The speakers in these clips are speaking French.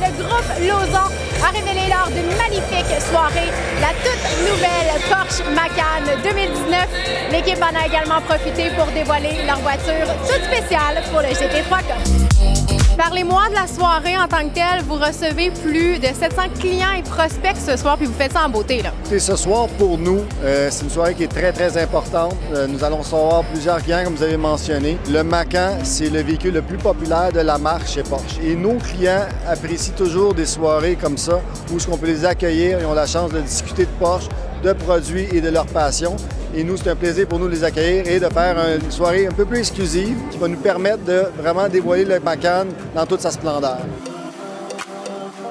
Le groupe Lauson a révélé lors d'une magnifique soirée la toute nouvelle Porsche Macan 2019. L'équipe en a également profité pour dévoiler leur voiture toute spéciale pour le GT3 Cup. Parlez-moi de la soirée en tant que telle. Vous recevez plus de 700 clients et prospects ce soir, puis vous faites ça en beauté. Là. Et ce soir, pour nous, euh, c'est une soirée qui est très, très importante. Euh, nous allons recevoir plusieurs clients, comme vous avez mentionné. Le Macan, c'est le véhicule le plus populaire de la marque chez Porsche. Et nos clients apprécient toujours des soirées comme ça, où ce qu'on peut les accueillir, ils ont la chance de discuter de Porsche, de produits et de leur passion. Et nous, c'est un plaisir pour nous de les accueillir et de faire une soirée un peu plus exclusive qui va nous permettre de vraiment dévoiler le Macan dans toute sa splendeur.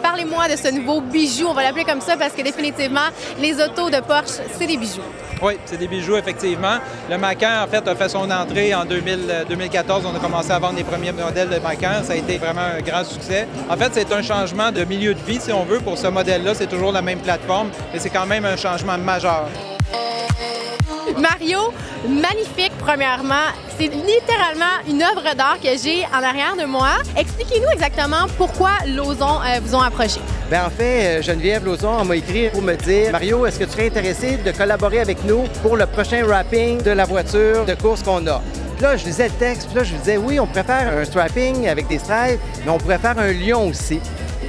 Parlez-moi de ce nouveau bijou, on va l'appeler comme ça parce que définitivement, les autos de Porsche, c'est des bijoux. Oui, c'est des bijoux, effectivement. Le Macan, en fait, a fait son entrée en 2014. On a commencé à vendre les premiers modèles de Macan. Ça a été vraiment un grand succès. En fait, c'est un changement de milieu de vie, si on veut. Pour ce modèle-là, c'est toujours la même plateforme, mais c'est quand même un changement majeur. Mario, magnifique, premièrement. C'est littéralement une œuvre d'art que j'ai en arrière de moi. Expliquez-nous exactement pourquoi Lauson euh, vous ont approché. Bien, en fait, euh, Geneviève Lauson m'a écrit pour me dire Mario, est-ce que tu serais intéressé de collaborer avec nous pour le prochain wrapping de la voiture de course qu'on a? Puis là, je lisais le texte, puis là, je lui disais oui, on pourrait faire un strapping avec des stripes, mais on pourrait faire un lion aussi.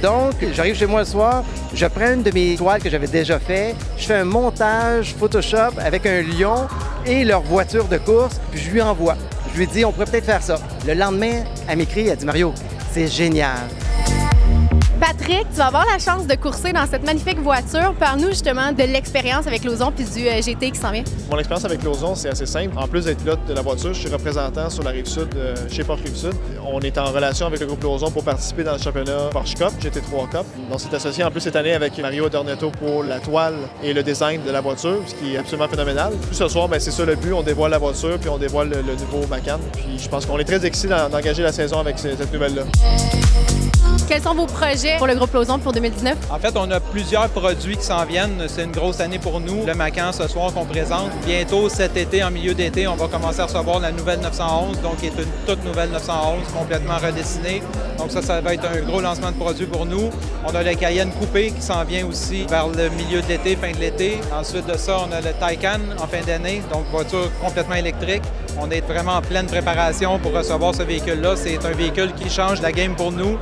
Donc, j'arrive chez moi le soir, je prends une de mes toiles que j'avais déjà fait, je fais un montage Photoshop avec un lion et leur voiture de course, puis je lui envoie. Je lui dis, on pourrait peut-être faire ça. Le lendemain, elle m'écrit, elle dit, Mario, c'est génial. Patrick, tu vas avoir la chance de courser dans cette magnifique voiture. Parle-nous justement de l'expérience avec Lauson puis du euh, GT qui s'en vient. Mon expérience avec Lauson, c'est assez simple. En plus d'être pilote de la voiture, je suis représentant sur la rive sud, euh, chez Porsche Rive Sud. On est en relation avec le groupe Lauson pour participer dans le championnat Porsche Cup, GT3 Cup. On s'est associé en plus cette année avec Mario Adornetto pour la toile et le design de la voiture, ce qui est absolument phénoménal. Puis ce soir, ben, c'est ça le but. On dévoile la voiture puis on dévoile le, nouveau Macan. Puis je pense qu'on est très excités d'engager la saison avec cette nouvelle-là. Quels sont vos projets pour le groupe Lauson pour 2019? En fait, on a plusieurs produits qui s'en viennent. C'est une grosse année pour nous. Le Macan ce soir qu'on présente. Bientôt, cet été, en milieu d'été, on va commencer à recevoir la nouvelle 911, donc qui est une toute nouvelle 911 complètement redessinée. Donc ça, ça va être un gros lancement de produit pour nous. On a le Cayenne coupé qui s'en vient aussi vers le milieu de l'été, fin de l'été. Ensuite de ça, on a le Taycan en fin d'année, donc voiture complètement électrique. On est vraiment en pleine préparation pour recevoir ce véhicule-là. C'est un véhicule qui change la game pour nous.